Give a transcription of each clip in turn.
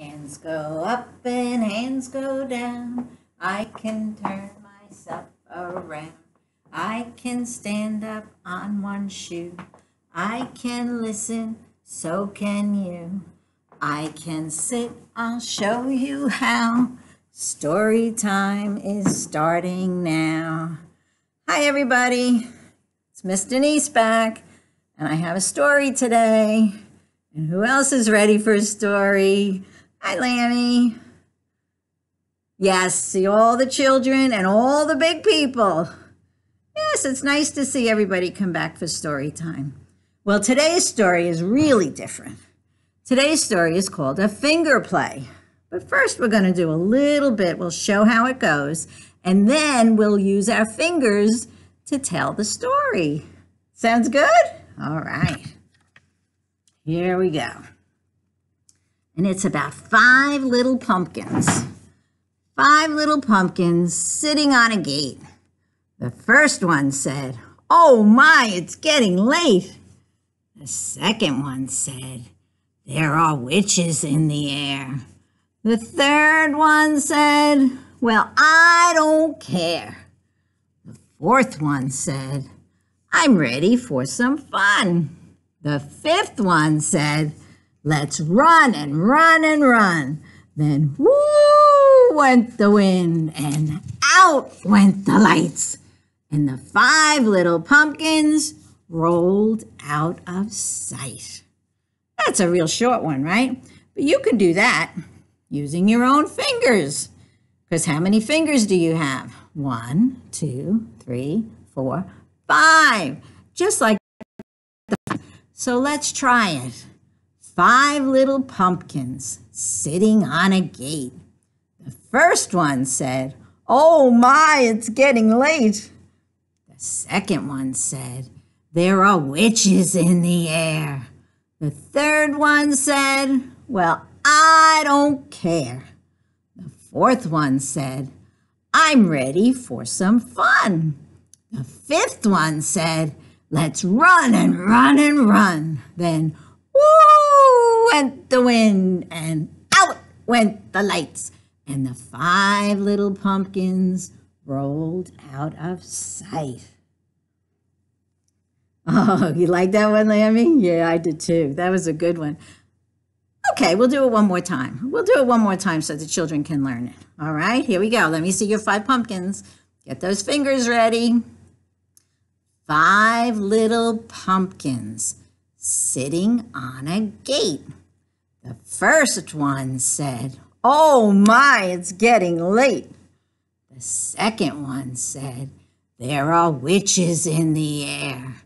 Hands go up and hands go down. I can turn myself around. I can stand up on one shoe. I can listen, so can you. I can sit, I'll show you how. Story time is starting now. Hi, everybody. It's Miss Denise back, and I have a story today. And who else is ready for a story? Hi, Lammy. Yes, see all the children and all the big people. Yes, it's nice to see everybody come back for story time. Well, today's story is really different. Today's story is called A Finger Play. But first, we're going to do a little bit. We'll show how it goes, and then we'll use our fingers to tell the story. Sounds good? All right. Here we go. And it's about five little pumpkins. Five little pumpkins sitting on a gate. The first one said, Oh my, it's getting late. The second one said, There are witches in the air. The third one said, Well, I don't care. The fourth one said, I'm ready for some fun. The fifth one said, Let's run and run and run. Then whoo went the wind and out went the lights. And the five little pumpkins rolled out of sight. That's a real short one, right? But you can do that using your own fingers. Because how many fingers do you have? One, two, three, four, five. Just like the. So let's try it. Five little pumpkins sitting on a gate. The first one said, Oh my, it's getting late. The second one said, There are witches in the air. The third one said, Well, I don't care. The fourth one said, I'm ready for some fun. The fifth one said, Let's run and run and run. Then, went the wind and out went the lights. And the five little pumpkins rolled out of sight. Oh, you like that one, Lammy? Yeah, I did too. That was a good one. Okay, we'll do it one more time. We'll do it one more time so the children can learn it. All right, here we go. Let me see your five pumpkins. Get those fingers ready. Five little pumpkins sitting on a gate. The first one said, Oh my, it's getting late. The second one said, There are witches in the air.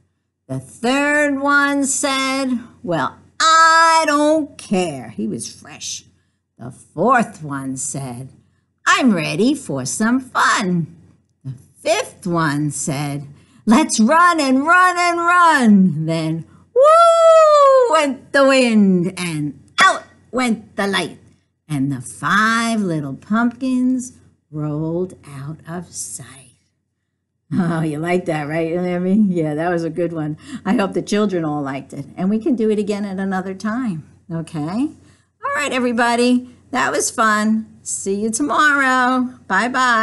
The third one said, Well, I don't care. He was fresh. The fourth one said, I'm ready for some fun. The fifth one said, Let's run and run and run. Then, woo went the wind and went the light. And the five little pumpkins rolled out of sight. Oh, you like that, right, Lammy? Yeah, that was a good one. I hope the children all liked it. And we can do it again at another time, okay? All right, everybody. That was fun. See you tomorrow. Bye-bye.